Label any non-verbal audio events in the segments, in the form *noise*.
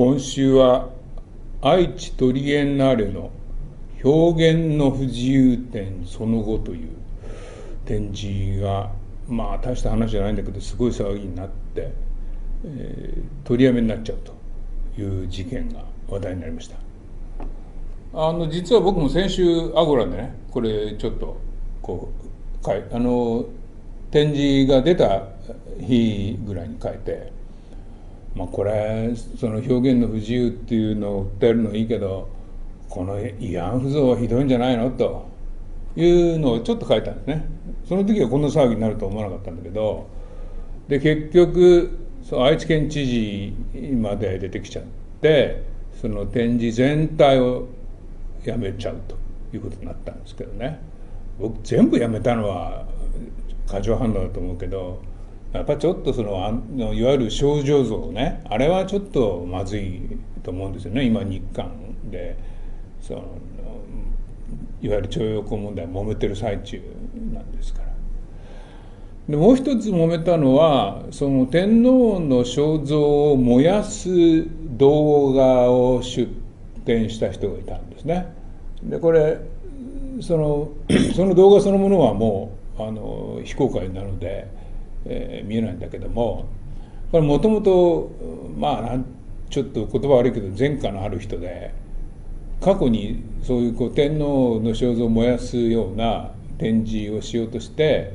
今週は愛知トリエンナーレの表現の不自由展その後という展示がまあ大した話じゃないんだけどすごい騒ぎになって、えー、取りやめになっちゃうという事件が話題になりました。あの実は僕も先週アゴラでねこれちょっとこうかいあの展示が出た日ぐらいに書いてまあこれその表現の不自由っていうのを訴えるのはいいけどこの慰安婦像はひどいんじゃないの？というのをちょっと書いたんですね。その時はこんな騒ぎになると思わなかったんだけどで結局そう愛知県知事まで出てきちゃってその展示全体をやめちゃうということになったんですけどね。僕全部やめたのは過剰反応だと思うけどやっぱちょっとそのあのいわゆる症状像ねあれはちょっとまずいと思うんですよね今日韓でそのいわゆる徴用工問題揉めてる最中なんですから。でもう一つ揉めたのはその天皇の肖像を燃やす動画を出展した人がいたんですね。でこれそのその動画そのものはもうあの非公開なので、えー、見えないんだけどもこれもともとまあちょっと言葉悪いけど前科のある人で過去にそういうこう天皇の肖像を燃やすような展示をしようとして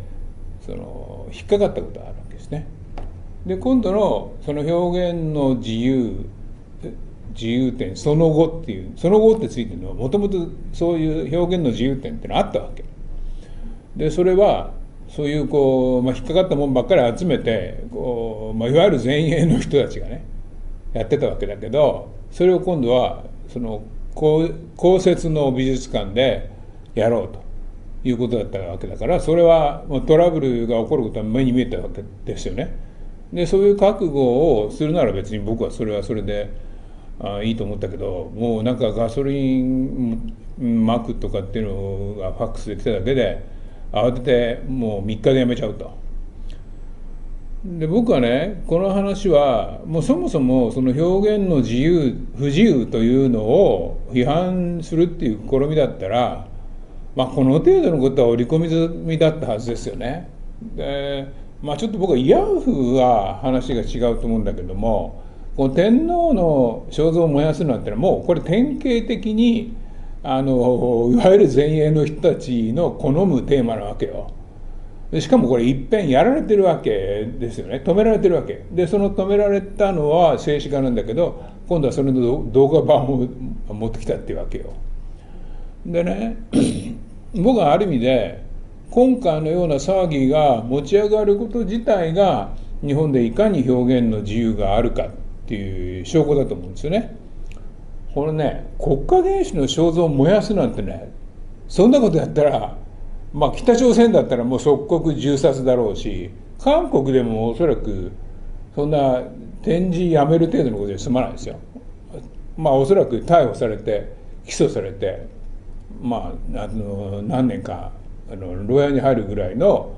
その引っかかったことがあるわけですね。で今度のその表現の自由自由点その後っていうその後ってついてるのはもともとそういう表現の自由点ってのあったわけ。でそれはそういうこう、まあ、引っかかったもんばっかり集めてこう、まあ、いわゆる前衛の人たちがねやってたわけだけどそれを今度はその公設の美術館でやろうということだったわけだからそれはトラブルが起こることは目に見えたわけですよね。でそういう覚悟をするなら別に僕はそれはそれであいいと思ったけどもうなんかガソリンまくとかっていうのがファックスで来ただけで慌ててもう3日でやめちゃうと。で僕はねこの話はもうそもそもその表現の自由不自由というのを批判するっていう試みだったら、まあ、この程度のことは織り込み済みだったはずですよね。でまあちょっと僕は慰安婦は話が違うと思うんだけどもこの天皇の肖像を燃やすなんてのはもうこれ典型的にあのいわゆる前衛の人たちの好むテーマなわけよ。しかもこれいっぺんやられてるわけですよね。止められてるわけ。でその止められたのは静止画なんだけど今度はそれの動画版を持ってきたっていうわけよ。でね *clears throat* 僕はある意味で今回のような騒ぎが持ち上がること自体が日本でいかに表現の自由があるかっていう証拠だと思うんですよね。これね国家元首の肖像を燃やすなんてねそんなことやったらまあ、北朝鮮だったらもう即刻銃殺だろうし韓国でもおそらくそんな展示やめる程度のことで済まないですよ。まあおそらく逮捕されて起訴されてまああの何年かあの牢屋に入るぐらいの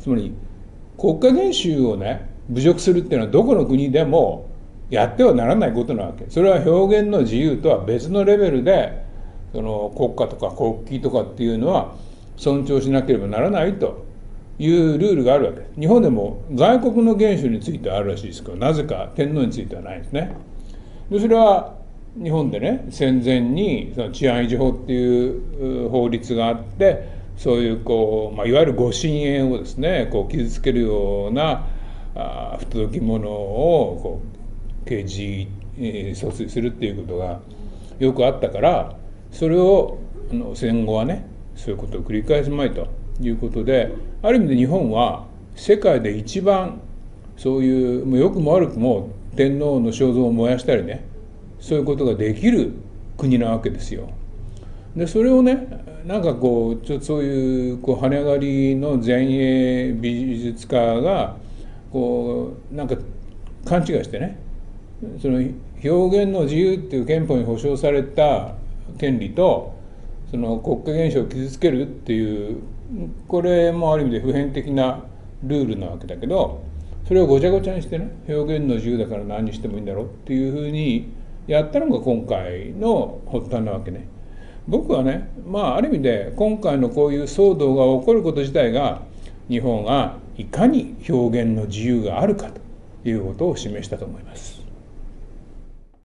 つまり国家元首をね侮辱するっていうのはどこの国でもやってはならないことなわけ。それは表現の自由とは別のレベルでその国家とか国旗とかっていうのは尊重しなければならないというルールがあるわけ。です日本でも外国の元首についてはあるらしいですけどなぜか天皇についてはないんですね。でそれは日本でね戦前にその治安維持法っていう法律があってそういうこう、まあ、いわゆるご神縁をですねこう傷つけるようなあ不届き者をこう刑事訴追するっていうことがよくあったからそれをあの戦後はねそういうことを繰り返すまいということである意味で日本は世界で一番そういうもう良くも悪くも天皇の肖像を燃やしたりねそういうことができる国なわけですよ。でそれをねなんかこうちょっとそういうこう跳ね上がりの前衛美術家がこうなんか勘違いしてねその表現の自由っていう憲法に保障された権利とその国家元首を傷つけるっていうこれもある意味で普遍的なルールなわけだけどそれをごちゃごちゃにしてね表現の自由だから何してもいいんだろうっていうふうにやったのが今回の発端なわけね。僕はねまあある意味で今回のこういう騒動が起こること自体が日本がいかに表現の自由があるかということを示したと思います。